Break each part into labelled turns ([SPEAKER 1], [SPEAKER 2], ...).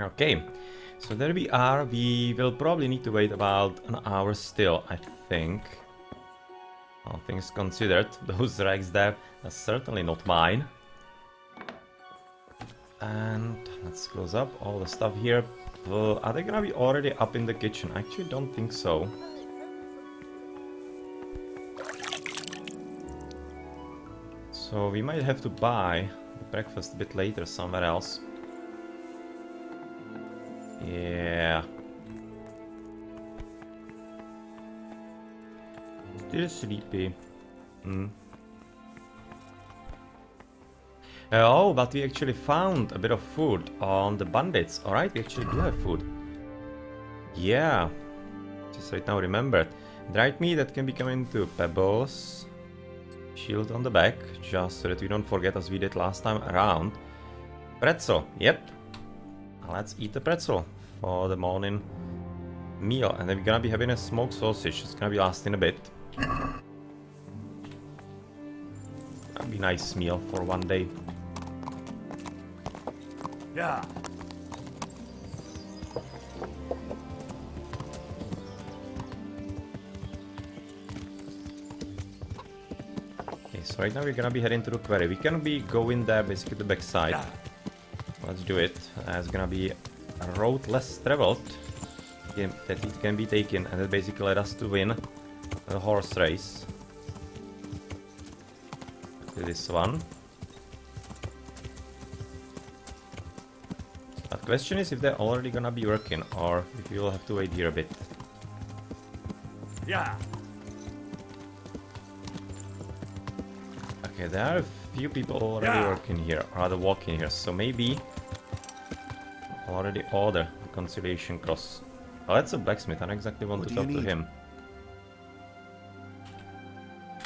[SPEAKER 1] Okay, so there we are. We will probably need to wait about an hour still, I think. All things considered, those rags there are certainly not mine. And let's close up all the stuff here. Well, are they gonna be already up in the kitchen? I actually don't think so. So we might have to buy the breakfast a bit later somewhere else. Yeah. Still sleepy. Hmm. Uh, oh, but we actually found a bit of food on the bandits. Alright, we actually do have food. Yeah. Just right now remembered. Dried meat that can be coming into pebbles. Shield on the back, just so that we don't forget as we did last time around. Pretzel, yep. Let's eat the pretzel for the morning meal. And then we're gonna be having a smoked sausage. It's gonna be lasting a bit. That'd be a nice meal for one day.
[SPEAKER 2] Yeah.
[SPEAKER 1] Okay, so right now we're gonna be heading to the quarry. We can be going there basically the backside. Let's do it. Uh, it's gonna be road less traveled game that it can be taken and that basically led us to win a horse race. This one. But question is if they're already gonna be working or if will have to wait here a bit.
[SPEAKER 2] Yeah.
[SPEAKER 1] Okay, there are a few people already
[SPEAKER 2] Yeah.
[SPEAKER 1] working here, or rather walking here, so maybe already order the conciliation cross. Oh, that's a blacksmith. I don't exactly want
[SPEAKER 3] What
[SPEAKER 1] to talk to him.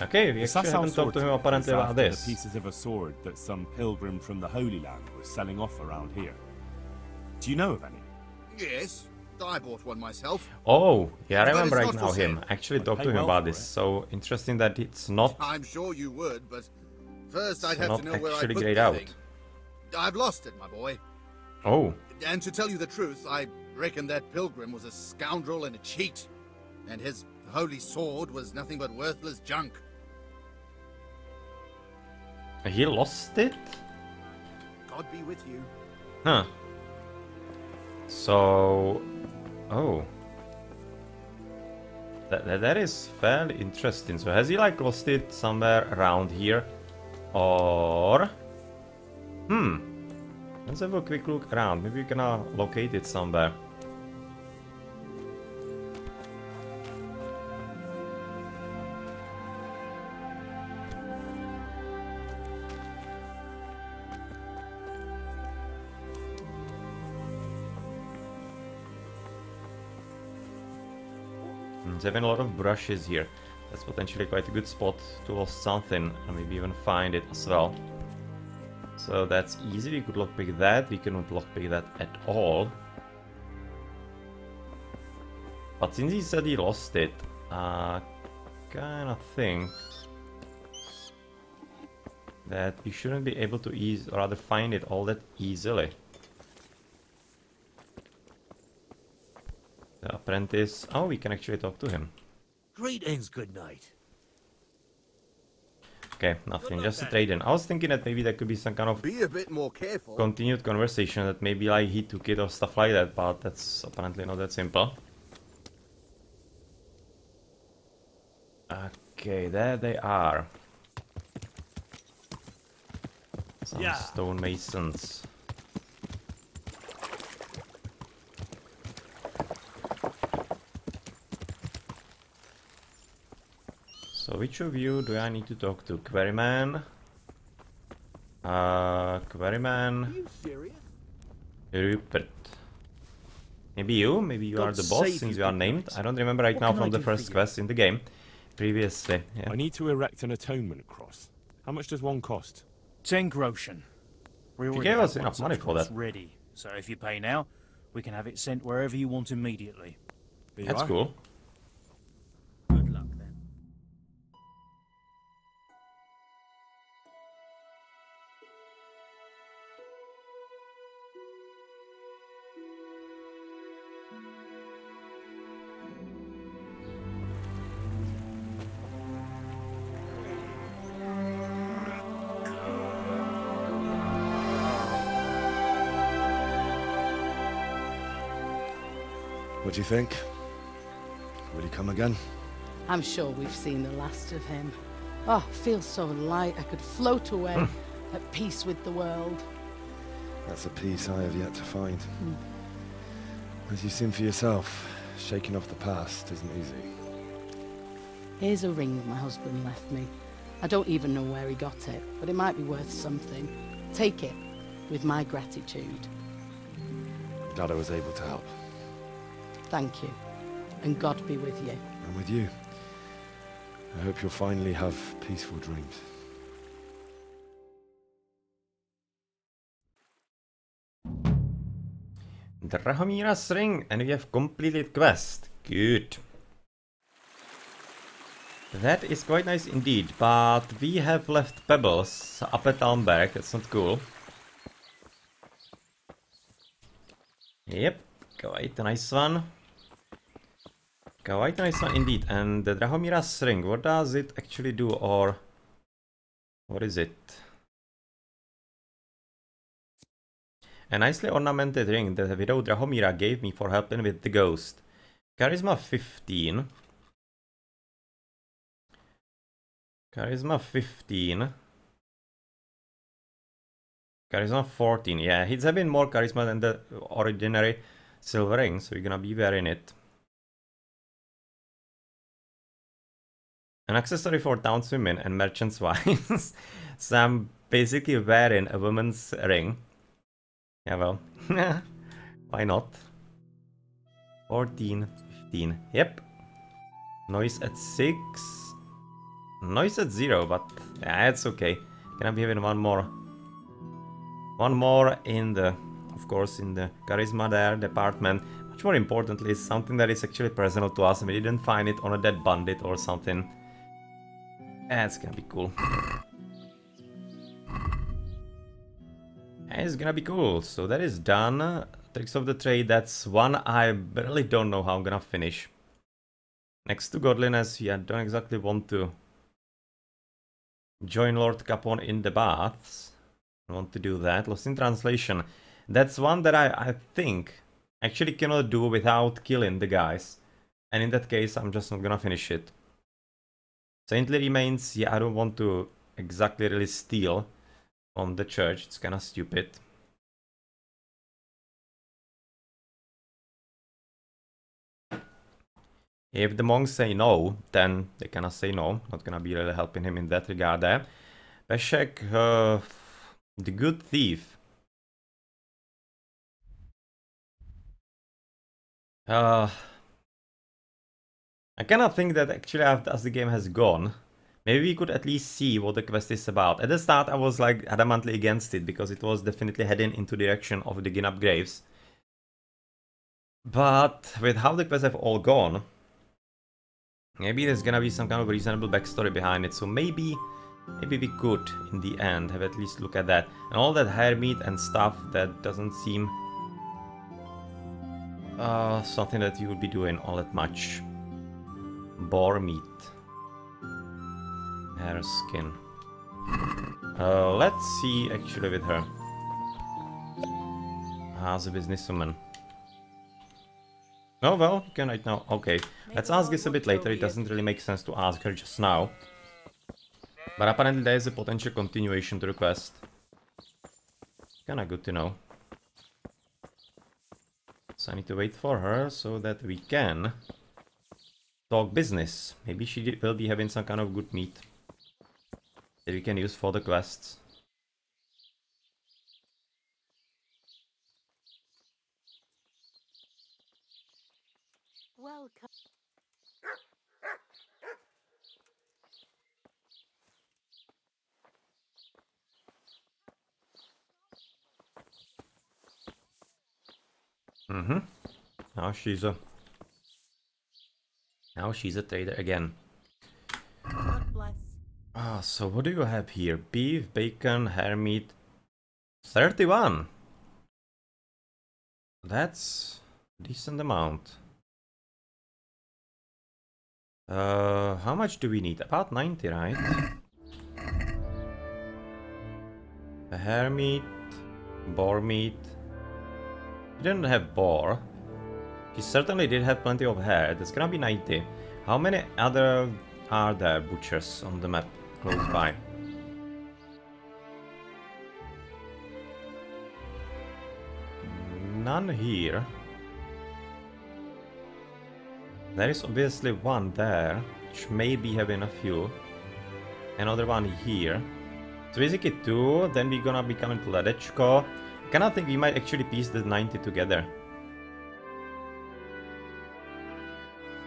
[SPEAKER 1] Okay, we
[SPEAKER 2] The
[SPEAKER 1] actually
[SPEAKER 2] Sasau
[SPEAKER 1] haven't talked to him apparently about this.
[SPEAKER 2] The pieces of a sword that some pilgrim from the Holy Land was selling off around here. Do you know of any?
[SPEAKER 3] Yes, I bought one myself.
[SPEAKER 1] Oh, yeah, I remember
[SPEAKER 3] it's
[SPEAKER 1] right now him.
[SPEAKER 3] sale.
[SPEAKER 1] Actually
[SPEAKER 2] I'd
[SPEAKER 1] talked to him
[SPEAKER 2] well
[SPEAKER 1] about this.
[SPEAKER 2] it.
[SPEAKER 1] So interesting that it's not,
[SPEAKER 3] I'm sure you would, but first I'd have to know where I
[SPEAKER 1] actually
[SPEAKER 3] put
[SPEAKER 1] grayed
[SPEAKER 3] the
[SPEAKER 1] out.
[SPEAKER 3] I've lost it, my boy.
[SPEAKER 1] Oh,
[SPEAKER 3] And to tell you the truth, I reckon that pilgrim was a scoundrel and a cheat. And his holy sword was nothing but worthless junk.
[SPEAKER 1] he lost it?
[SPEAKER 3] God be with you.
[SPEAKER 1] Huh. So, oh. That, that, that is fairly interesting. So has he like lost it somewhere around here? Or... Hmm. Let's have a quick look around. Maybe we can uh, locate it somewhere. Hmm, There's having a lot of brushes here. That's potentially quite a good spot to lost something and maybe even find it as well. So that's easy, we could lockpick that, we cannot lockpick that at all. But since he said he lost it, uh, kind of think that we shouldn't be able to ease, or rather find it all that easily. The apprentice, oh, we can actually talk to him.
[SPEAKER 4] Greetings, good night.
[SPEAKER 1] Okay, nothing, just a trade in. I was thinking that maybe there could be some kind of
[SPEAKER 3] Be a bit more careful.
[SPEAKER 1] continued conversation that maybe like he took it or stuff like that, but that's apparently not that simple. Okay, there they are. Some
[SPEAKER 2] Yeah.
[SPEAKER 1] stonemasons. So which of you do I need to talk to? Quarryman? Uh, Quarryman?
[SPEAKER 4] you serious?
[SPEAKER 1] Rupert. Maybe you? Maybe you
[SPEAKER 4] God
[SPEAKER 1] are the boss since
[SPEAKER 4] you,
[SPEAKER 1] you are named? I don't remember right
[SPEAKER 4] What
[SPEAKER 1] now from the first quest in the game. Previously, yeah.
[SPEAKER 2] I need to erect an atonement cross. How much does one cost?
[SPEAKER 5] Ten groschen. We already
[SPEAKER 1] gave us enough money for
[SPEAKER 5] cross
[SPEAKER 1] that.
[SPEAKER 5] Ready. So if you pay now, we can have it sent wherever you want immediately.
[SPEAKER 2] Here you
[SPEAKER 1] That's
[SPEAKER 2] are.
[SPEAKER 1] cool.
[SPEAKER 6] What do you think? Will he come again?
[SPEAKER 7] I'm sure we've seen the last of him. Oh, feels so light. I could float away hmm. at peace with the world.
[SPEAKER 6] That's a peace I have yet to find. Hmm. As you've seen for yourself, shaking off the past isn't easy.
[SPEAKER 7] Here's a ring my husband left me. I don't even know where he got it, but it might be worth something. Take it, with my gratitude.
[SPEAKER 6] Glad I was able to help.
[SPEAKER 7] Thank you. And God be with you.
[SPEAKER 6] And with you. I hope you'll finally have peaceful dreams.
[SPEAKER 1] Drahomira's ring, and we have completed quest. Good. That is quite nice indeed, but we have left pebbles up at Talmberg, that's not cool. Yep, quite a nice one. Quite nice indeed, and the Drahomira's ring, what does it actually do, or... What is it? A nicely ornamented ring that the widow Drahomira gave me for helping with the ghost. Charisma 15. Charisma 15. Charisma 14. Yeah, he's having more charisma than the ordinary silver ring, so you're gonna be wearing it. An accessory for townswomen and merchants' wives. so I'm basically wearing a woman's ring. Yeah, well, why not? 14, 15, yep. Noise at 6. Noise at 0, but yeah, it's okay. Can I be having one more. One more in the, of course, in the Charisma there department. Much more importantly, is something that is actually personal to us and we didn't find it on a dead bandit or something. That's gonna be cool. It's gonna be cool. So that is done. Tricks of the trade, that's one I really don't know how I'm gonna finish. Next to Godliness, yeah, don't exactly want to join Lord Capon in the baths. I want to do that. Lost in Translation. That's one that I, I think actually cannot do without killing the guys. And in that case, I'm just not gonna finish it. Saintly Remains, yeah, I don't want to exactly really steal on the church. It's kind of stupid. If the monks say no, then they cannot say no. Not gonna be really helping him in that regard there. Peshek, uh, the good thief. Uh, I cannot think that actually as the game has gone, maybe we could at least see what the quest is about. At the start I was like adamantly against it because it was definitely heading into the direction of the Ginap Graves. But with how the quests have all gone, maybe there's gonna be some kind of reasonable backstory behind it. So maybe, maybe we could in the end have at least look at that. And all that hare meat and stuff that doesn't seem uh, something that you would be doing all that much. Boar meat. Hare skin. Uh, let's see actually with her. How's a businesswoman? Oh well, you can right now. Okay, let's ask this a bit later. It doesn't really make sense to ask her just now. But apparently there is a potential continuation to the quest. Kinda good to know. So I need to wait for her so that we can talk business. Maybe she will be having some kind of good meat that we can use for the quests.
[SPEAKER 7] Welcome.
[SPEAKER 1] Mm-hmm. Now she's a... Now she's a trader again.
[SPEAKER 8] God bless.
[SPEAKER 1] Ah, so what do you have here? Beef, bacon, hare meat. 31! That's decent amount. Uh, how much do we need? About 90, right? A hare meat, boar meat. We don't have boar. She certainly did have plenty of hare. That's gonna be 90. How many other are there butchers on the map close by? None here. There is obviously one there, which may be having a few. Another one here. So basically two, then we're gonna be coming to Ledečko. I kinda think we might actually piece the 90 together.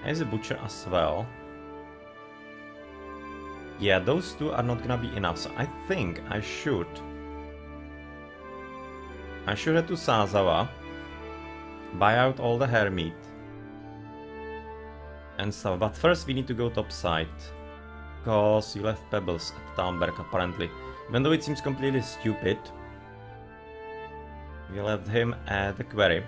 [SPEAKER 1] There's a butcher as well. Yeah, those two are not gonna be enough, so I think I should... I should head to Sazava, buy out all the hare meat, and stuff, but first we need to go topside, because you left Pebbles at Talmberg apparently, even though it seems completely stupid. We left him at the quarry.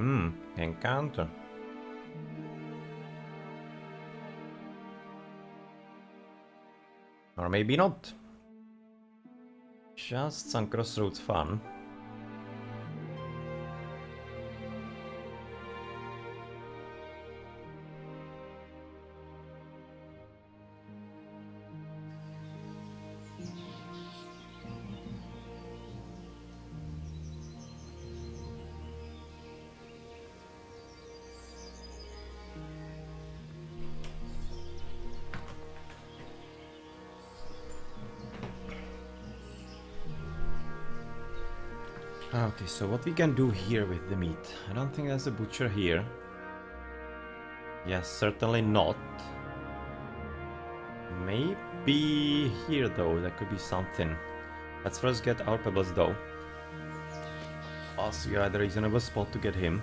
[SPEAKER 1] Hmm, encounter. Or maybe not. Just some crossroads fun. So what we can do here with the meat? I don't think there's a butcher here. Yes, certainly not. Maybe here though, that could be something. Let's first get our pebbles though. Also, you're at a reasonable spot to get him.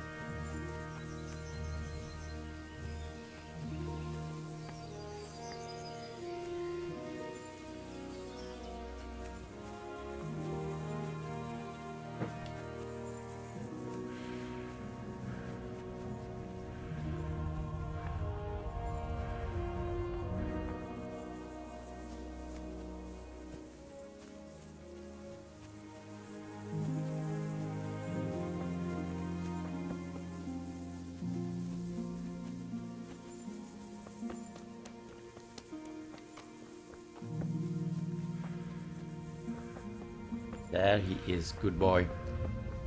[SPEAKER 1] There he is, good boy.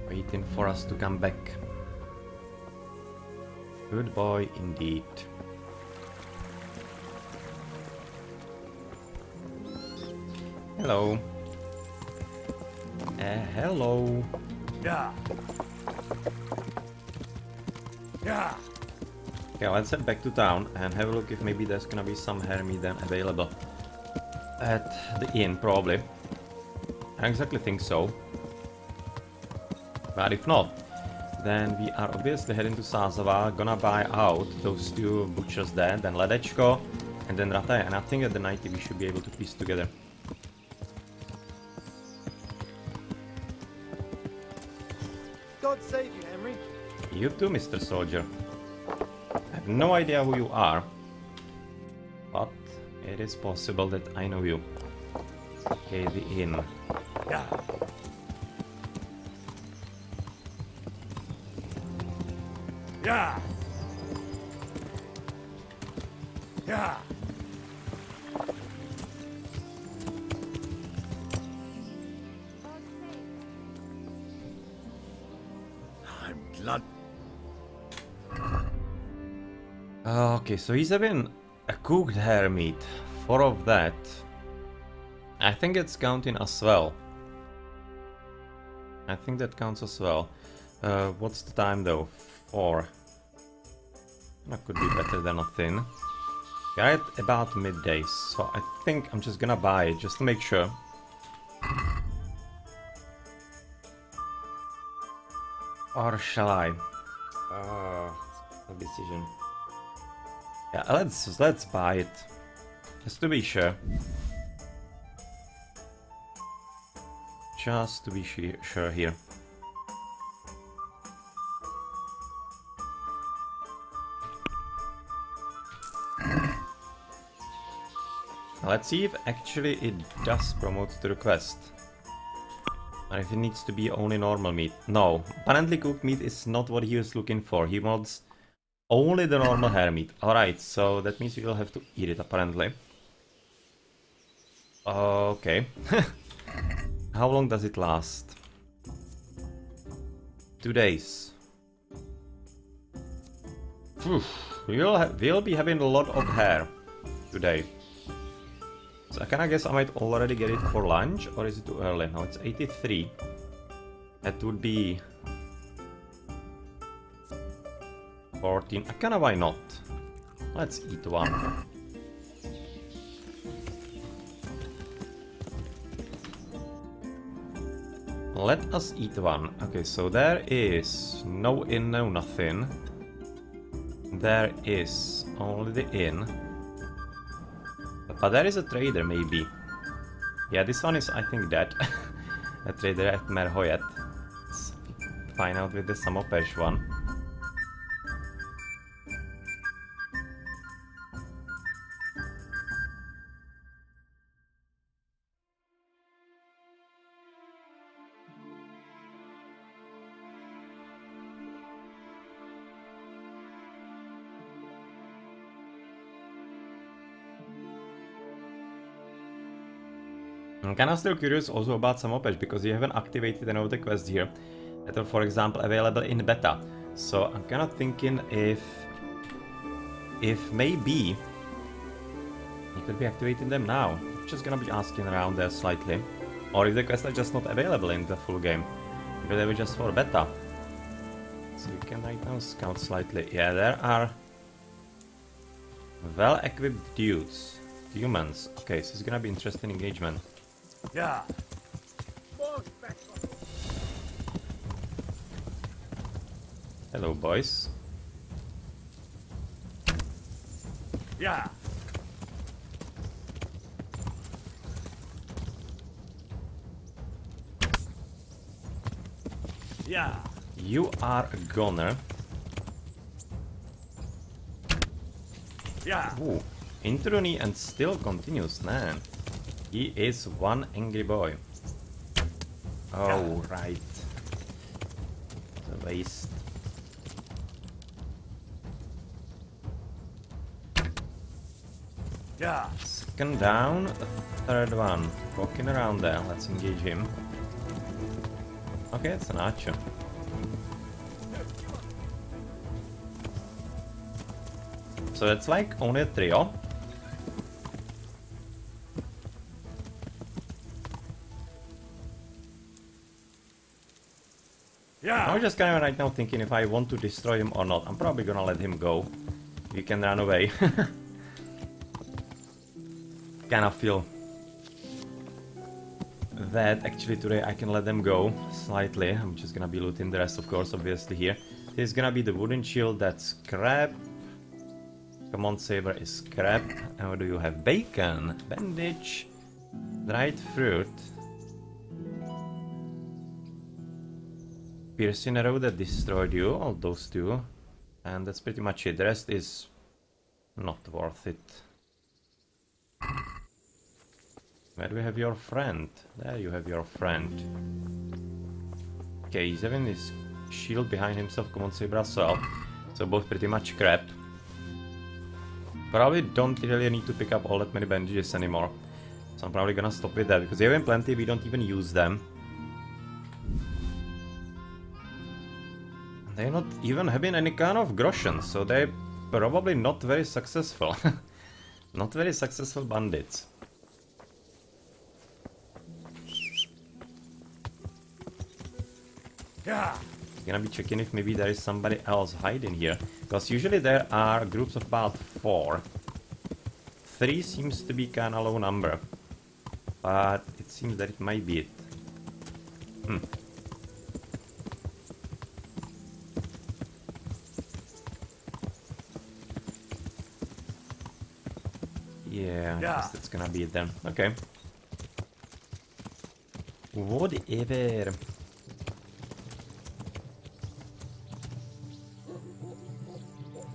[SPEAKER 1] Waiting for us to come back. Good boy indeed. Hello. Uh, hello.
[SPEAKER 4] Yeah. Yeah.
[SPEAKER 1] Okay, let's head back to town and have a look if maybe there's gonna be some hare meat then available at the inn, probably. I exactly think so. But if not, then we are obviously heading to Sazava, gonna buy out those two butchers there, then Ledečko, and then Rataj, and I think at the 90 we should be able to piece together.
[SPEAKER 9] God save you, Henry.
[SPEAKER 1] You too, Mr. Soldier. I have no idea who you are, but it is possible that I know you. Okay, the inn.
[SPEAKER 4] Yeah. Yeah. Yeah.
[SPEAKER 9] I'm glad.
[SPEAKER 1] Ah, okay, so he's having a cooked hare meat. Four of that. I think it's counting as well. I think that counts as well. Uh, what's the time though? Four. That could be better than a thin. At about midday, so I think I'm just gonna buy it just to make sure. Or shall I? Ah, a decision. Yeah, let's let's buy it. Just to be sure. Just to be sure here. Let's see if actually it does promote the request. Or if it needs to be only normal meat. No, apparently cooked meat is not what he was looking for. He wants only the normal hare meat. Alright, so that means we will have to eat it apparently. Okay. How long does it last? Two days. We'll, we'll be having a lot of hare today. So can I guess I might already get it for lunch, or is it too early? No, it's 83. That would be... 14. Uh, Kinda why not? Let's eat one. Let us eat one. Okay, so there is no inn, no nothing. There is only the inn. But there is a trader, maybe. Yeah, this one is, I think, dead. a trader at Merhojed. Let's find out with the Samopesh one. I'm kinda still curious also about Samopesh because you haven't activated any of the quests here that are for example available in beta. So I'm kinda thinking if if maybe you could be activating them now. I'm Just gonna be asking around there slightly. Or if the quests are just not available in the full game. Maybe they were just for beta. So you can right now scout slightly. Yeah, there are well-equipped dudes. Humans. Okay, so it's gonna be interesting engagement.
[SPEAKER 4] Yeah.
[SPEAKER 1] Hello, boys.
[SPEAKER 4] Yeah. Yeah.
[SPEAKER 1] You are a goner.
[SPEAKER 4] Yeah.
[SPEAKER 1] Ooh, Introni and still continues, man. He is one angry boy. Oh, right. The waste.
[SPEAKER 4] Yeah.
[SPEAKER 1] Second down, third one. Walking around there, let's engage him. Okay, it's an archer. So that's like only a trio. I'm just kind of right now thinking if I want to destroy him or not. I'm probably gonna let him go. He can run away. kind of feel that actually today I can let them go slightly. I'm just gonna be looting the rest, of course, obviously here. This is gonna be the wooden shield, that's crap. Command saber is crap. And what do you have? Bacon, bandage, dried fruit. Piercing arrow that destroyed you, all those two. And that's pretty much it. The rest is not worth it. Where do we have your friend? There you have your friend. Okay, he's having his shield behind himself, command saber as well. So both pretty much crap. Probably don't really need to pick up all that many bandages anymore. So I'm probably gonna stop with that, because they have plenty, we don't even use them. They're not even having any kind of groschen, so they're probably not very successful. not very successful bandits.
[SPEAKER 4] Yeah.
[SPEAKER 1] Gonna be checking if maybe there is somebody else hiding here. Because usually there are groups of about four. Three seems to be kinda low number. But it seems that it might be it. Hmm. Yeah, I
[SPEAKER 4] Yeah.
[SPEAKER 1] guess that's gonna be it then. Okay. Whatever.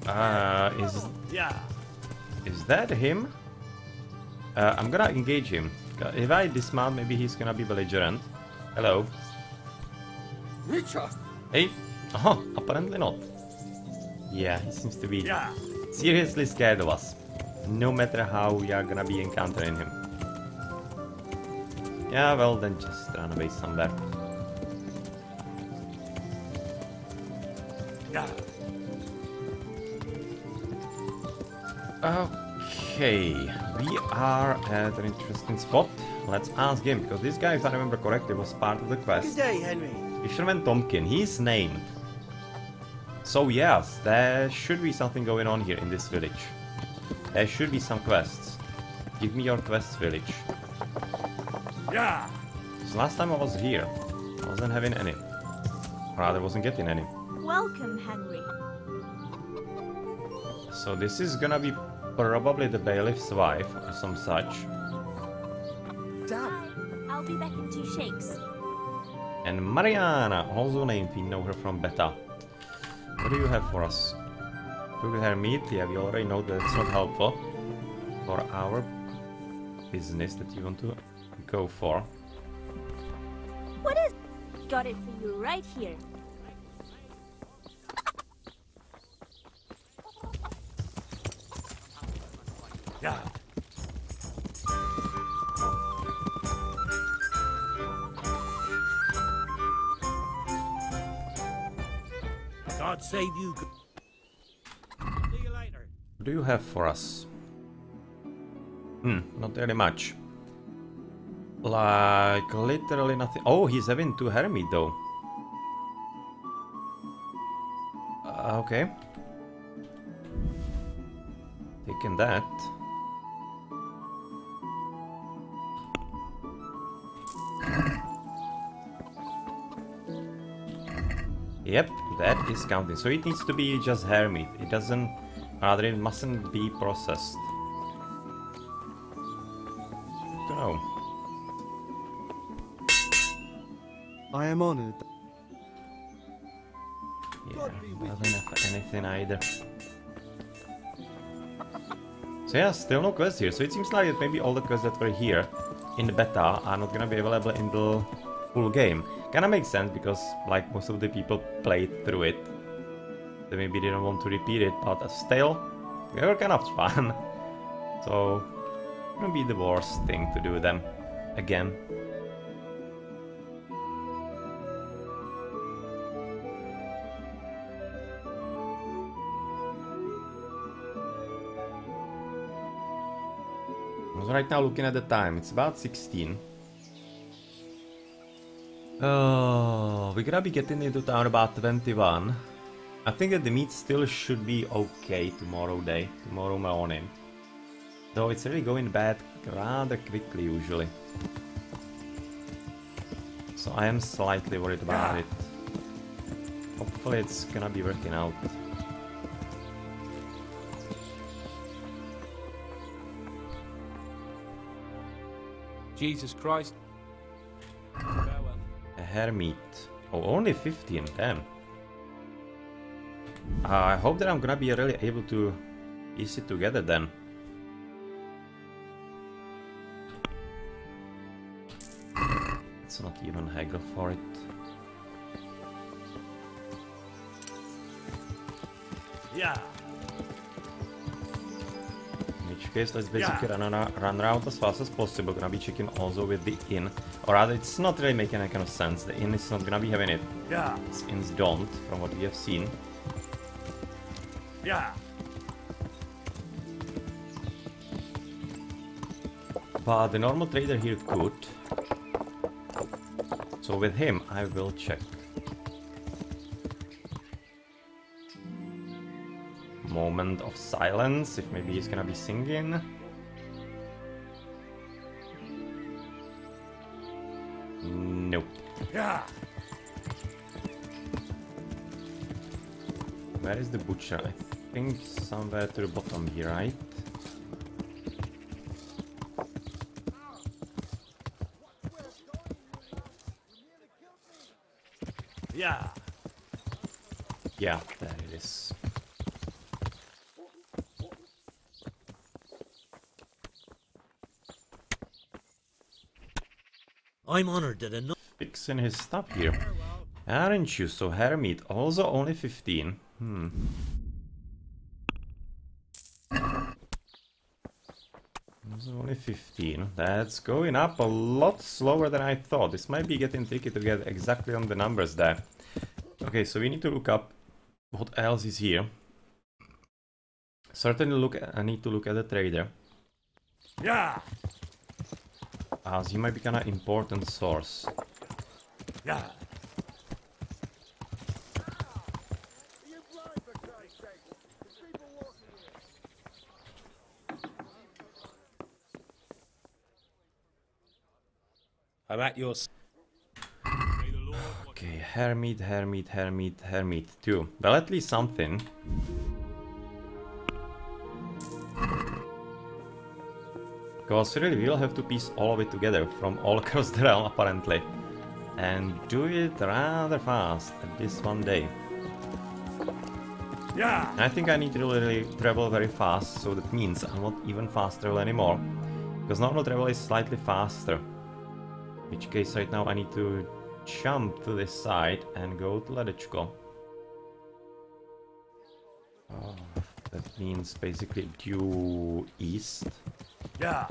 [SPEAKER 1] Uh, is
[SPEAKER 4] Yeah.
[SPEAKER 1] is that him? Uh, I'm gonna engage him. Uh, If I dismount, maybe he's gonna be belligerent. Hello.
[SPEAKER 9] Richard!
[SPEAKER 1] Hey. Oh, apparently not. Yeah, he seems to be
[SPEAKER 4] Yeah.
[SPEAKER 1] seriously scared of us. No matter how we are gonna be encountering him. Yeah, well then just run away somewhere.
[SPEAKER 4] Yeah.
[SPEAKER 1] Okay, we are at an interesting spot. Let's ask him, because this guy, if I remember correctly, was part of the quest.
[SPEAKER 9] Good day, Henry.
[SPEAKER 1] Fisherman Tompkin, he's named. So yes, there should be something going on here in this village. There should be some quests. Give me your quests, village.
[SPEAKER 4] Yeah.
[SPEAKER 1] Because last time I was here, I wasn't having any. Rather, wasn't getting any.
[SPEAKER 8] Welcome, Henry.
[SPEAKER 1] So this is gonna be probably the bailiff's wife or some such.
[SPEAKER 9] Damn.
[SPEAKER 8] I'll be back in two shakes.
[SPEAKER 1] And Mariana, also named, we know her from Beta. What do you have for us? Cook her meat, yeah, we already know that it's not helpful for our business that you want to go for.
[SPEAKER 8] What is? Got it for you right here.
[SPEAKER 4] Yeah. God save you. See you later.
[SPEAKER 1] What do you have for us? Hmm, not really much. Like, literally nothing. Oh, he's having two hare meat though. Uh, okay. Taking that. Yep, that is counting. So it needs to be just hare meat. It doesn't, rather it mustn't be processed. Don't know.
[SPEAKER 9] I am honored.
[SPEAKER 1] Yeah, doesn't have anything either. So yeah, still no quests here. So it seems like that maybe all the quests that were here in the beta are not gonna be available in the full game. Kinda makes sense because like most of the people played through it. They maybe didn't want to repeat it, but uh, still, they were kind of fun. So, wouldn't be the worst thing to do them again. So right now looking at the time, it's about 16. Oh, we're gonna be getting into town about 21. I think that the meat still should be okay tomorrow day, tomorrow morning. Though it's really going bad rather quickly usually. So I am slightly worried about it. Hopefully it's gonna be working out.
[SPEAKER 10] Jesus Christ. Farewell.
[SPEAKER 1] A hare meat. Oh, only 15, damn. Uh, I hope that I'm gonna be really able to piece it together then. It's not even haggle for it.
[SPEAKER 4] Yeah.
[SPEAKER 1] In which case, let's basically run, ar- run around as fast as possible. Gonna be checking also with the inn. Or rather, it's not really making any kind of sense. The inn is not gonna be having it.
[SPEAKER 4] Yeah.
[SPEAKER 1] Its inns don't, from what we have seen.
[SPEAKER 4] Yeah.
[SPEAKER 1] But the normal trader here could. So with him, I will check. Moment of silence, if maybe he's gonna be singing. Nope.
[SPEAKER 4] Yeah.
[SPEAKER 1] Where is the butcher? think somewhere to the bottom here, right? Yeah. Yeah, there it is.
[SPEAKER 4] I'm honored that enough.
[SPEAKER 1] Fixing his stuff here. Aren't you so hermit? Also only 15. Hmm. 15. That's going up a lot slower than I thought. This might be getting tricky to get exactly on the numbers there. Okay, so we need to look up what else is here. Certainly look I need to look at the trader.
[SPEAKER 4] Yeah,
[SPEAKER 1] As he might be kinda important source.
[SPEAKER 4] yeah. I'm at your.
[SPEAKER 1] Okay, Hare meat, Hermit, Hare meat, Hermit, too. Well, at least something. Because really, we'll have to piece all of it together from all across the realm, apparently. And do it rather fast at this one day.
[SPEAKER 4] Yeah,
[SPEAKER 1] I think I need to really travel very fast, so that means I'm not even faster anymore. Because normal travel is slightly faster. Which case right now I need to jump to this side and go to Ledečko. Oh, ah, that means basically due east.
[SPEAKER 4] yeah.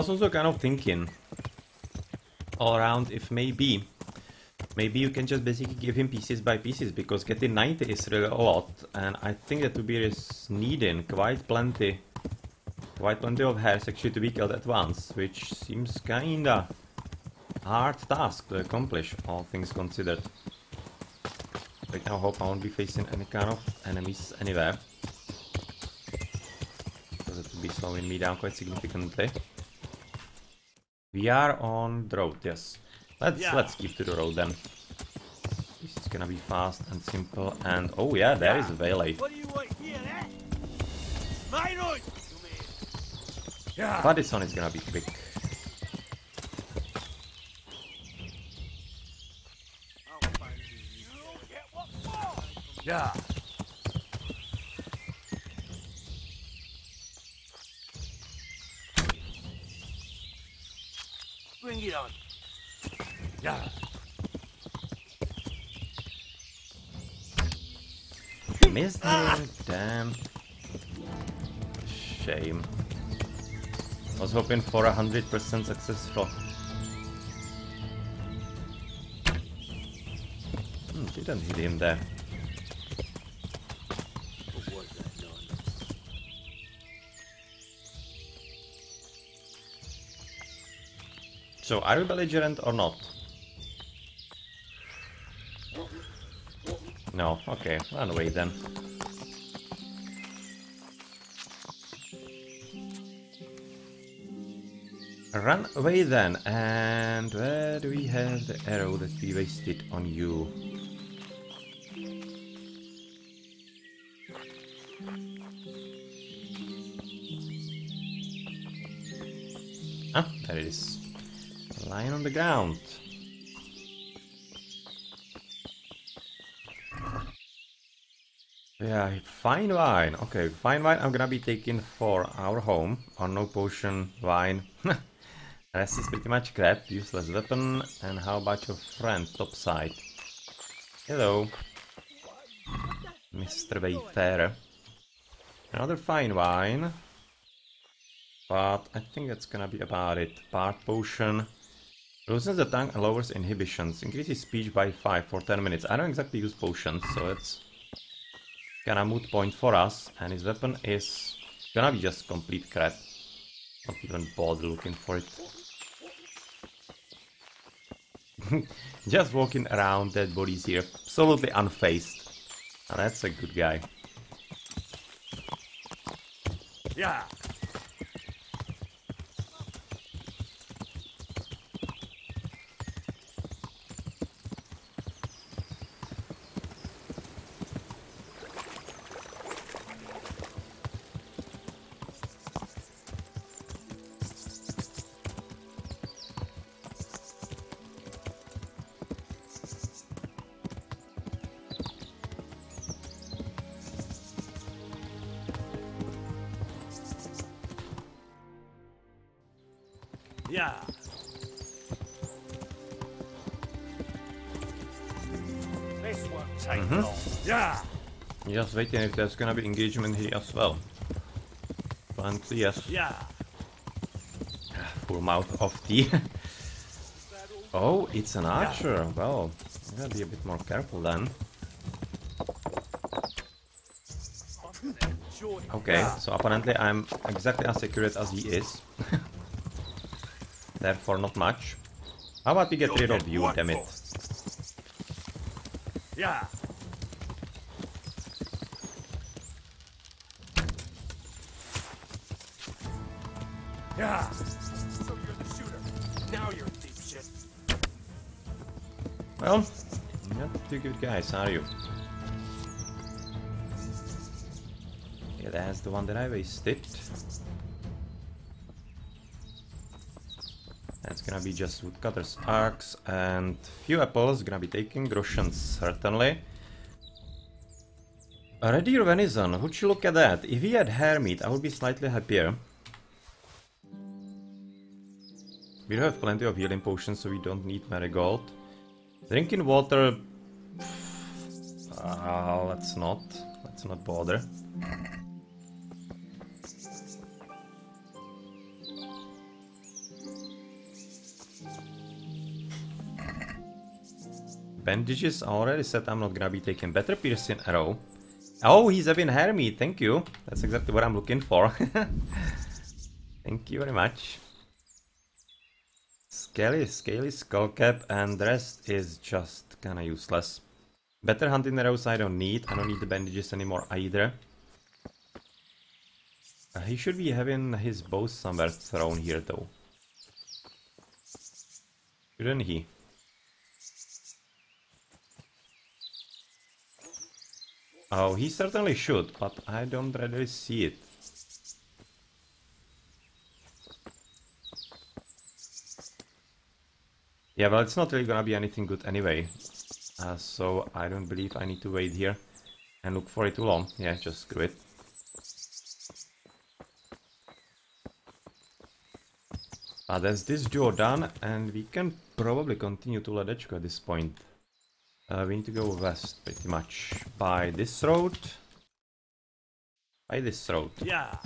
[SPEAKER 1] Was also kind of thinking all around if maybe maybe you can just basically give him pieces by pieces because getting 90 is really a lot and I think that Tubir is needing quite plenty quite plenty of hares actually to be killed at once which seems kinda hard task to accomplish all things considered. Right now hope I won't be facing any kind of enemies anywhere because it will be slowing me down quite significantly. We are on the road, yes. Let's
[SPEAKER 4] Yeah.
[SPEAKER 1] let's keep to the road then. This is gonna be fast and simple and oh yeah, there is a Valet.
[SPEAKER 4] What do you want here, eh? My road. Yeah.
[SPEAKER 1] But this one is gonna be quick.
[SPEAKER 4] Yeah. Bring it on. Yeah.
[SPEAKER 1] Damn. Shame. I Was hoping for a hundred percent successful. Hmm, didn't hit him there. So, are you belligerent or not? No, okay, run away then. Run away then, and where do we have the arrow that we wasted on you? Ah, there it is. Lying on the ground. Yeah, fine wine. Okay, fine wine I'm gonna be taking for our home. Or no potion wine. Rest is pretty much crap, useless weapon. And how about your friend, topside? Hello. Mr. Wayfarer. Another fine wine. But I think that's gonna be about it. Bard potion. Loosens the tongue and lowers inhibitions. Increases speech by 5 for 10 minutes. I don't exactly use potions, so it's kinda moot point for us. And his weapon is gonna be just complete crap. Not even bother looking for it. just walking around dead bodies here. Absolutely unfazed. Now that's a good guy.
[SPEAKER 4] Yeah. This won't
[SPEAKER 1] Mhm.
[SPEAKER 4] long. Yeah.
[SPEAKER 1] Just waiting if there's gonna be engagement here as well. Apparently, yes.
[SPEAKER 4] Yeah.
[SPEAKER 1] Full mouth of tea. oh, it's an archer. Well, I gotta be a bit more careful then. Okay, so apparently I'm exactly as accurate as he is. Therefore, not much. How about we get rid of you, damn it?
[SPEAKER 4] Yeah. Yeah. So you're the shooter. Now you're deep shit.
[SPEAKER 1] Well, not too good guys, are you? Yeah, that's the one that I wasted. That's gonna be just woodcutter's axe and few apples. Gonna be taking groschens certainly. A red deer venison. Would you look at that? If he had hare meat, I would be slightly happier. We have plenty of healing potions, so we don't need marigold. Drinking water. Uh, let's not. Let's not bother. Bandages already said I'm not gonna be taking better piercing arrow. Oh, he's having hare meat, thank you. That's exactly what I'm looking for. thank you very much. Scaly, scaly skull cap, and the rest is just kinda useless. Better hunting arrows I don't need. I don't need the bandages anymore either. Uh, he should be having his bow somewhere thrown here though. Shouldn't he? Oh, he certainly should, but I don't really see it. Yeah, well, it's not really gonna be anything good anyway. Uh, so I don't believe I need to wait here and look for it too long. Yeah, just screw it. Uh, that's this jaw done, and we can probably continue to Ledetchko at this point. Uh, we need to go west, pretty much. By this road. By this road.
[SPEAKER 4] Yeah. Yeah.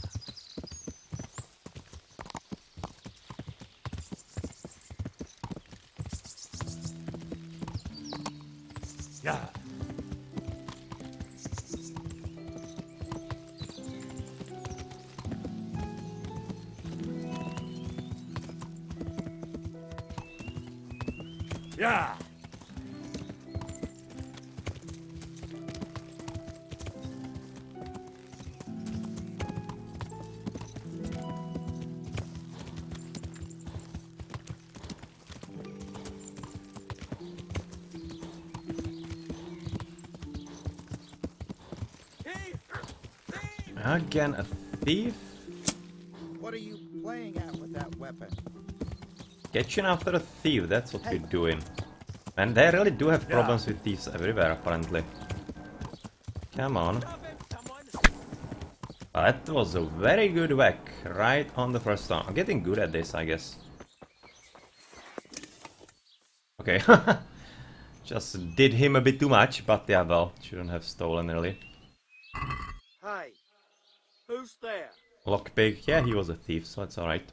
[SPEAKER 1] Again, a thief?
[SPEAKER 11] What are you playing at with that weapon?
[SPEAKER 1] Catching after a thief, that's what we're doing. And they really do have problems with thieves everywhere, apparently. Come on. That was a very good whack, right on the first one. I'm getting good at this, I guess. Okay. Just did him a bit too much, but yeah, well, shouldn't have stolen really.
[SPEAKER 4] Hey. Who's there?
[SPEAKER 1] Lockpick, yeah, he was a thief, so it's alright.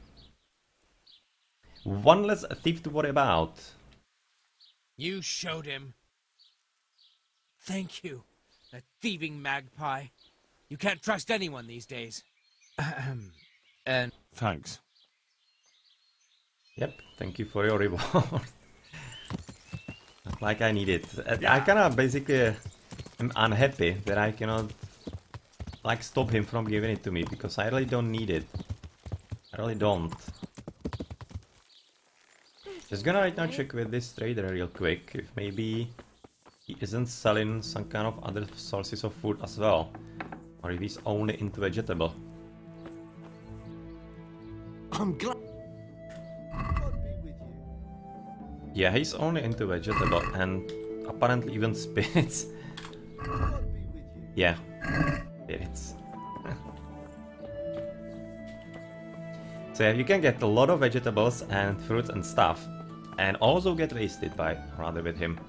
[SPEAKER 1] One less thief to worry about.
[SPEAKER 10] You showed him. Thank you, that thieving magpie. You can't trust anyone these days. Ahem. and
[SPEAKER 2] Thanks.
[SPEAKER 1] Yep, thank you for your reward. Like I need it. I- I kinda basically am unhappy that I cannot like stop him from giving it to me because I really don't need it. I really don't. Just gonna right now check with this trader real quick if maybe he isn't selling some kind of other sources of food as well. Or if he's only into vegetable.
[SPEAKER 9] I'm glad.
[SPEAKER 1] Yeah, he's only into vegetable and apparently even spirits. yeah, So yeah, you can get a lot of vegetables and fruits and stuff, and also get wasted by rather with him.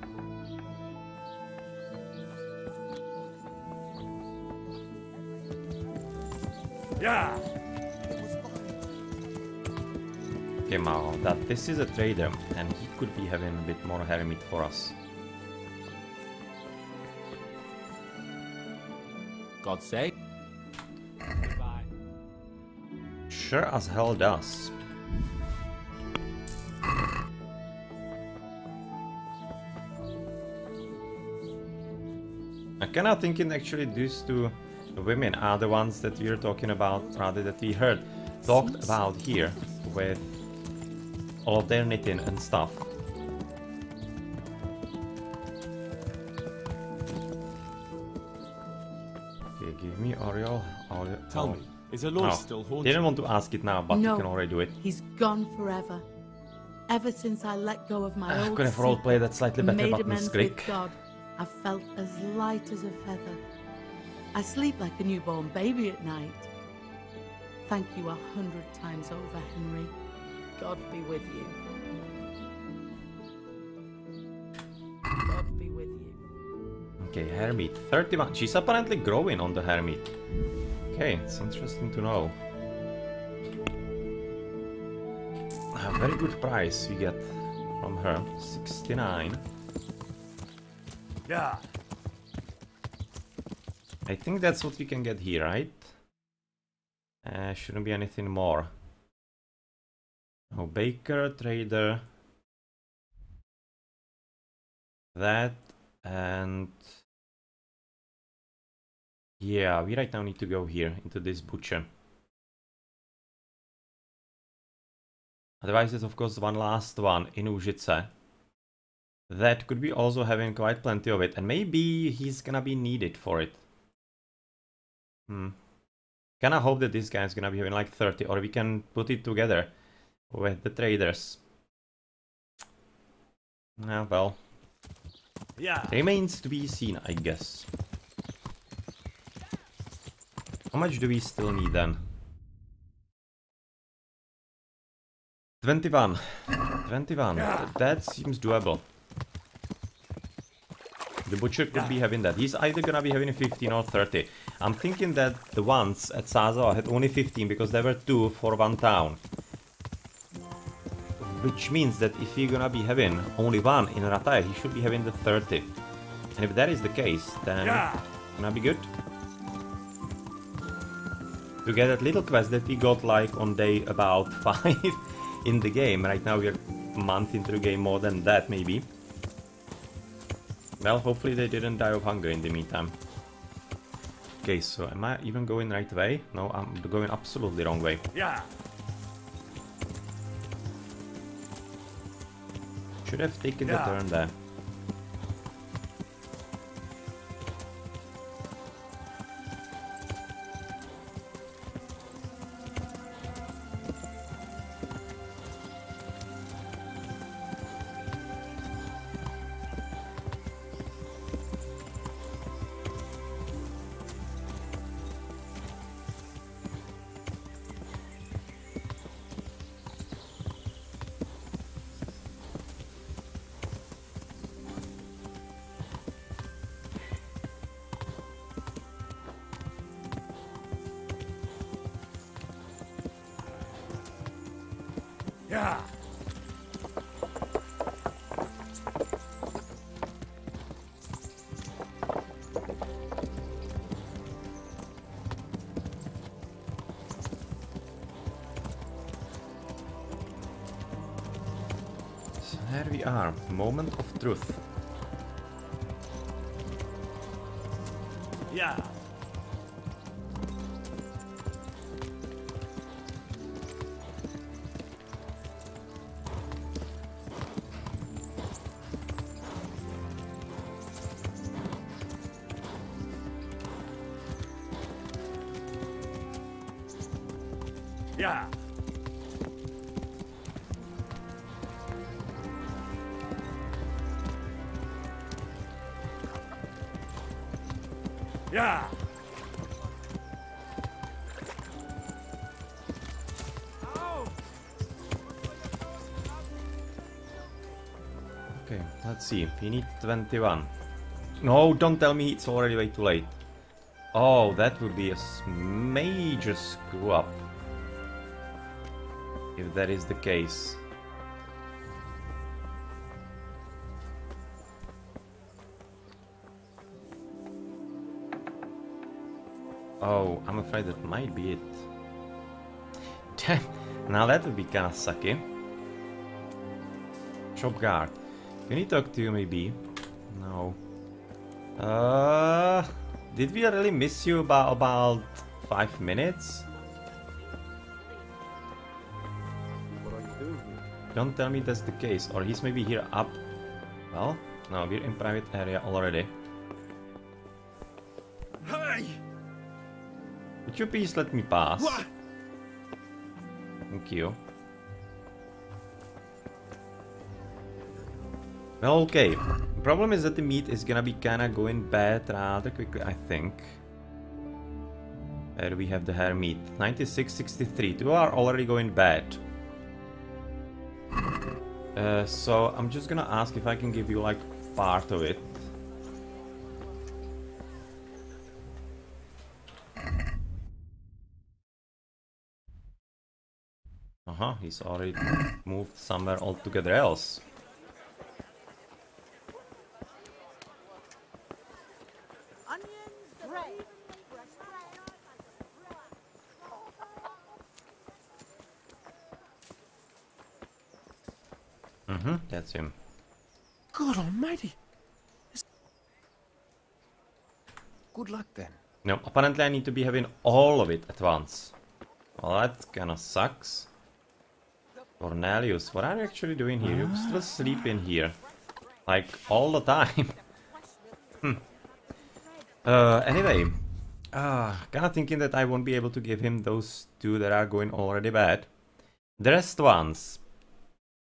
[SPEAKER 2] Yeah.
[SPEAKER 1] Okay, Mao, that this is a trader, and he could be having a bit more hare meat for us.
[SPEAKER 10] God sake. Goodbye.
[SPEAKER 1] Sure as hell does. I kinda thinking actually these two women are the ones that we're talking about, rather that we heard talked about here with all of their knitting and stuff.
[SPEAKER 2] Tell me, is Aloy
[SPEAKER 1] No.
[SPEAKER 2] still haunted?
[SPEAKER 1] Didn't want to ask it now, but
[SPEAKER 7] no,
[SPEAKER 1] you can already do it.
[SPEAKER 7] He's gone forever. Ever since I let go of my
[SPEAKER 1] Ah,
[SPEAKER 7] old
[SPEAKER 1] could have
[SPEAKER 7] secret
[SPEAKER 1] play that slightly better,
[SPEAKER 7] made
[SPEAKER 1] but
[SPEAKER 7] amends
[SPEAKER 1] misclick.
[SPEAKER 7] with God, I felt as light as a feather. I sleep like a newborn baby at night. Thank you a hundred times over, Henry. God be with you. God be with you.
[SPEAKER 1] Okay, hare meat. 31. She's apparently growing on the Hermit. Okay, it's interesting to know. A very good price we get from her. 69.
[SPEAKER 2] Yeah.
[SPEAKER 1] I think that's what we can get here, right? Uh, shouldn't be anything more. Oh, Baker, Trader. That, and... Yeah, we right now need to go here, into this butcher. Otherwise, there's of course one last one in Uzhitz. That could be also having quite plenty of it, and maybe he's gonna be needed for it. Hmm. Kinda hope that this guy's gonna be having like 30, or we can put it together with the traders. Ah, well.
[SPEAKER 2] Yeah.
[SPEAKER 1] Remains to be seen, I guess. How much do we still need then? 21. 21. That seems doable. The butcher could be having that. He's either gonna be having 15 or 30. I'm thinking that the ones at Sazo had only 15 because there were two for one town. Which means that if we're gonna be having only one in Rataya, he should be having the 30. And if that is the case, then gonna be good. To get that little quest that we got like on day about 5 in the game. Right now we're a month into the game, more than that maybe. Well, hopefully they didn't die of hunger in the meantime. Okay, so am I even going right way? No, I'm going absolutely wrong way.
[SPEAKER 2] Yeah.
[SPEAKER 1] Should have taken
[SPEAKER 2] Yeah.
[SPEAKER 1] the turn there.
[SPEAKER 2] Yeah.
[SPEAKER 4] Okay,
[SPEAKER 1] let's see. We need 21. No, don't tell me it's already way too late. Oh, that would be a major screw up. If that is the case. Oh, I'm afraid that might be it. Now that would be kinda sucky. Shop guard. Can he talk to you maybe? No. Uh, did we really miss you about about five minutes?
[SPEAKER 9] You?
[SPEAKER 1] Don't tell me that's the case, or he's maybe here up. Well, no, we're in private area already. Would you please let me pass? Thank you. Well, okay. Problem is that the meat is gonna be kinda going bad rather quickly, I think. Where do we have the hare meat? 96, 63. Two are already going bad. Uh, so I'm just gonna ask if I can give you like part of it. Uh-huh, he's already moved somewhere altogether else. Mm-hmm, that's him.
[SPEAKER 10] God almighty. Good luck then.
[SPEAKER 1] No, apparently I need to be having all of it at once. Well, that kinda sucks. Cornelius, what are you actually doing here? You still sleep in here. Like, all the time. hmm. Uh, anyway. Uh, kinda thinking that I won't be able to give him those two that are going already bad. The rest ones.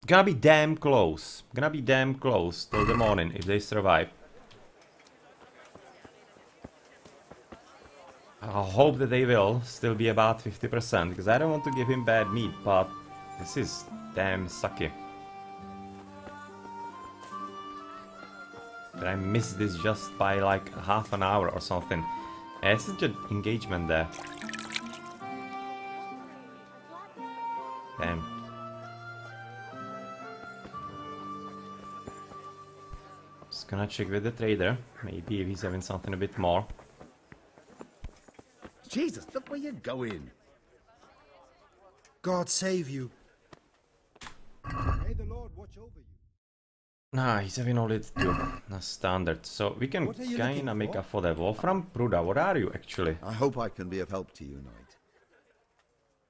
[SPEAKER 1] Gonna be damn close. Gonna be damn close till the morning if they survive. I hope that they will still be about 50% because I don't want to give him bad meat, but this is damn sucky. Did I miss this just by like half an hour or something? Eh, There's such an engagement there. Damn. Just gonna check with the trader. Maybe if he's having something a bit more.
[SPEAKER 3] Jesus, look where you're going.
[SPEAKER 9] God save you. May watch over you.
[SPEAKER 1] Nah, he's having all it too. That's standard. So we can
[SPEAKER 9] What are you
[SPEAKER 1] kinda make
[SPEAKER 9] for?
[SPEAKER 1] up for that. Wolfram Pruda, what are you actually?
[SPEAKER 3] I hope I can be of help to you,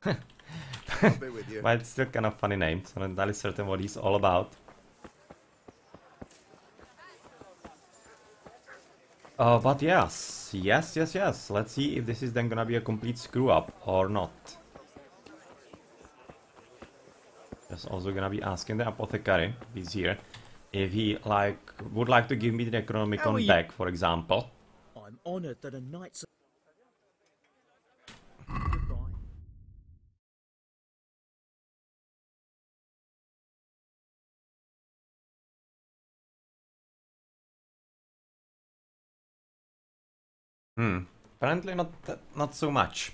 [SPEAKER 3] Knight. I'll be with you.
[SPEAKER 1] but it's still kind of funny name, so I'm not entirely certain what he's all about. Uh, but yes, yes, yes, yes. Let's see if this is then gonna be a complete screw up or not. Just also gonna be asking the apothecary, he's here, if he like would like to give me the Necronomicon back, for example.
[SPEAKER 5] I'm honoured that a knight's.
[SPEAKER 1] Hmm. Apparently not that, not so much.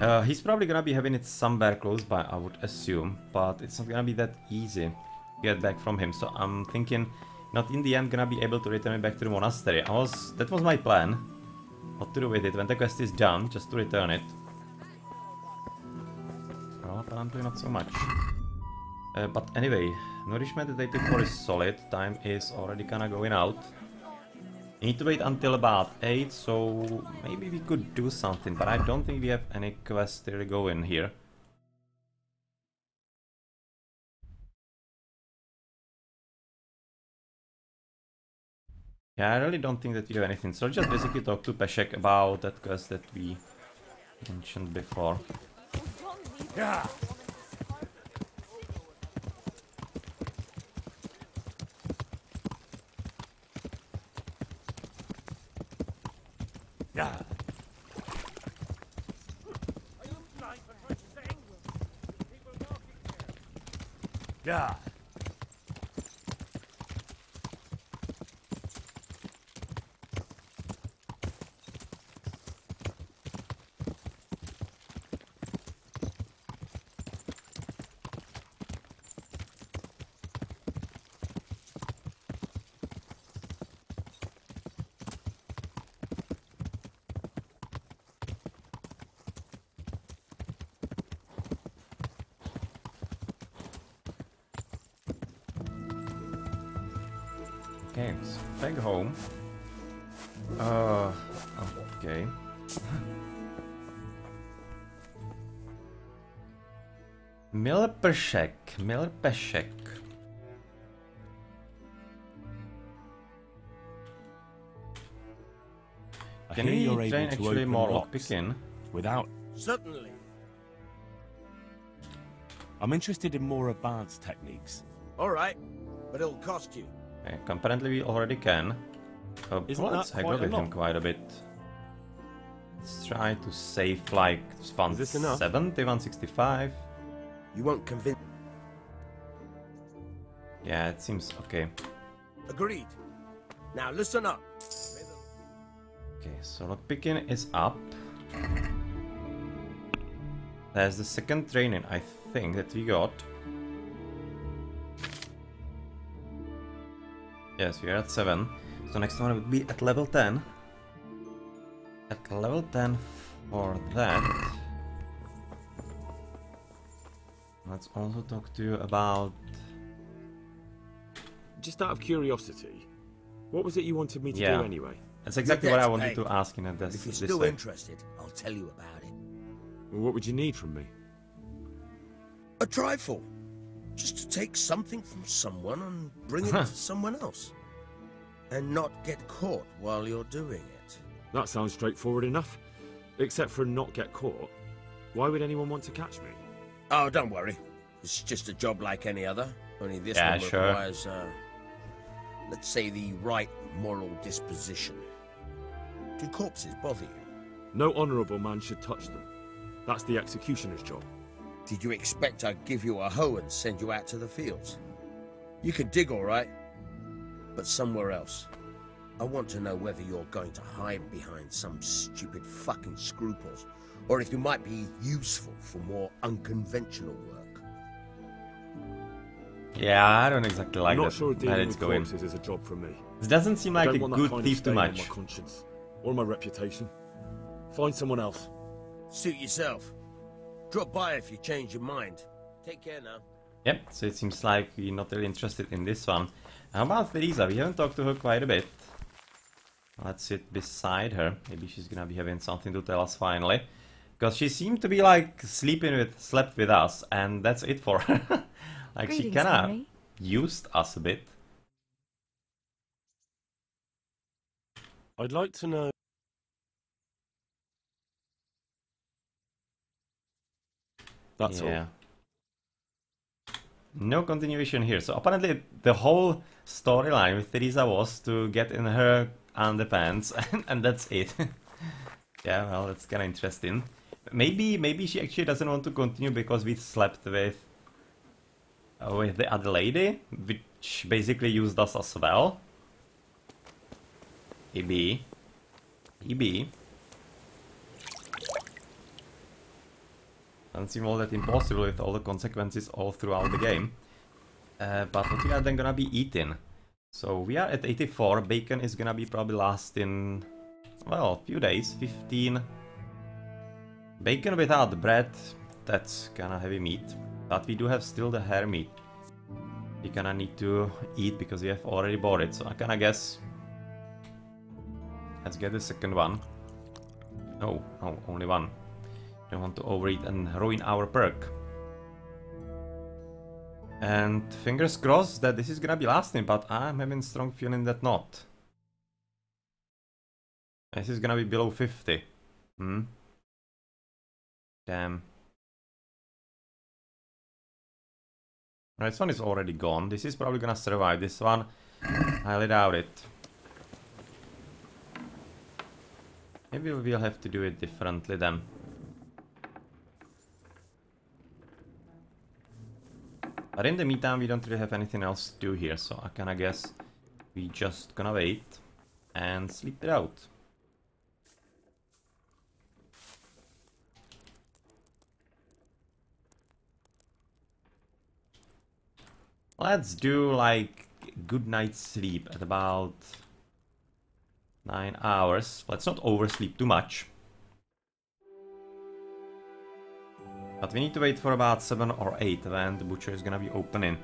[SPEAKER 1] Uh, he's probably gonna be having it somewhere close by, I would assume, but it's not gonna be that easy to get back from him. So I'm thinking, not in the end gonna be able to return it back to the monastery. I was that was my plan. What to do with it when the quest is done, just to return it. Well, apparently not so much. Uh, but anyway, nourishment that 84 is solid. Time is already kinda going out. Need to wait until about 8, so maybe we could do something, but I don't think we have any quest really going here. Yeah, I really don't think that we have anything, so just basically talk to Peshek about that quest that we mentioned before.
[SPEAKER 4] Yeah. Yeah. Yeah.
[SPEAKER 1] Okay, so back home. Uh, okay. Miller Peshek, Milpershek.
[SPEAKER 2] I
[SPEAKER 1] Can
[SPEAKER 2] hear
[SPEAKER 1] we
[SPEAKER 2] you're
[SPEAKER 1] train
[SPEAKER 2] able to
[SPEAKER 1] actually
[SPEAKER 2] open
[SPEAKER 1] more lockpicking?
[SPEAKER 2] without.
[SPEAKER 4] Certainly.
[SPEAKER 2] I'm interested in more advanced techniques.
[SPEAKER 4] All right, but it'll cost you.
[SPEAKER 1] Okay, apparently we already can. Uh,
[SPEAKER 2] Isn't
[SPEAKER 1] let's
[SPEAKER 2] that
[SPEAKER 1] haggle
[SPEAKER 2] quite a
[SPEAKER 1] with him quite a bit. Let's try to save like fund 70, 165.
[SPEAKER 4] You won't convince.
[SPEAKER 1] Yeah, it seems okay.
[SPEAKER 4] Agreed. Now listen up.
[SPEAKER 1] Okay, so lockpicking is up. There's the second training, I think, that we got. Yes, we are at 7. So next one would be at level 10. At level 10 for that. Let's also talk to you about...
[SPEAKER 12] Just out of curiosity, what was it you wanted me to
[SPEAKER 1] Yeah.
[SPEAKER 12] do anyway?
[SPEAKER 1] That's exactly what I wanted
[SPEAKER 4] paid.
[SPEAKER 1] to ask in a this,
[SPEAKER 4] If you're still
[SPEAKER 1] way.
[SPEAKER 4] interested, I'll tell you about it.
[SPEAKER 12] Well, what would you need from me?
[SPEAKER 4] A trifle. Just to take something from someone and bring it to someone else. And not get caught while you're doing it.
[SPEAKER 12] That sounds straightforward enough. Except for not get caught. Why would anyone want to catch me?
[SPEAKER 4] Oh, don't worry. It's just a job like any other. Only this
[SPEAKER 1] Yeah,
[SPEAKER 4] one
[SPEAKER 1] sure.
[SPEAKER 4] requires, uh, let's say, the right moral disposition. Do corpses bother you?
[SPEAKER 12] No honourable man should touch them. That's the executioner's job.
[SPEAKER 4] Did you expect I'd give you a hoe and send you out to the fields? You can dig all right, but somewhere else. I want to know whether you're going to hide behind some stupid fucking scruples, or if you might be useful for more unconventional work.
[SPEAKER 1] Yeah, I don't exactly like
[SPEAKER 12] I'm not
[SPEAKER 1] that,
[SPEAKER 12] sure
[SPEAKER 1] that
[SPEAKER 12] dealing
[SPEAKER 1] it's
[SPEAKER 12] with
[SPEAKER 1] going.
[SPEAKER 12] corpses is a job for me.
[SPEAKER 1] It doesn't seem like
[SPEAKER 12] don't
[SPEAKER 1] a
[SPEAKER 12] want that
[SPEAKER 1] good
[SPEAKER 12] kind of
[SPEAKER 1] thief too
[SPEAKER 12] stain on
[SPEAKER 1] much.
[SPEAKER 12] my conscience or my reputation. Find someone else.
[SPEAKER 4] Suit yourself. Drop by if you change your mind. Take care now.
[SPEAKER 1] Yep, so it seems like we're not really interested in this one. How about Theresa? We haven't talked to her quite a bit. Let's sit beside her. Maybe she's gonna be having something to tell us finally. Because she seemed to be like sleeping with, slept with us, and that's it for her. like she kinda
[SPEAKER 13] Henry.
[SPEAKER 1] used us a bit.
[SPEAKER 12] I'd like to know. That's
[SPEAKER 1] yeah.
[SPEAKER 12] all.
[SPEAKER 1] No continuation here. So apparently the whole storyline with Theresa was to get in her underpants and, and that's it. yeah, well that's kinda interesting. Maybe maybe she actually doesn't want to continue because we slept with uh, with the other lady, which basically used us as well. Maybe. Maybe. Doesn't seem all that impossible with all the consequences all throughout the game. Uh, but what we are then gonna be eating? So we are at 84, bacon is gonna be probably lasting, well, a few days, 15. Bacon without bread, that's kinda heavy meat. But we do have still the hare meat. We kinda need to eat because we have already bought it, so I kinda guess... Let's get the second one. No, no, only one. Don't want to overeat and ruin our perk. And fingers crossed that this is gonna be lasting, but I'm having a strong feeling that not. This is gonna be below 50. Hmm. Damn. This one is already gone. This is probably gonna survive. This one, highly doubt it. Maybe we will have to do it differently then. But in the meantime, we don't really have anything else to do here, so I kinda guess we just gonna wait and sleep it out. Let's do like good night's sleep at about 9 hours. Let's not oversleep too much. But we need to wait for about 7 or 8 when the butcher is gonna be opening.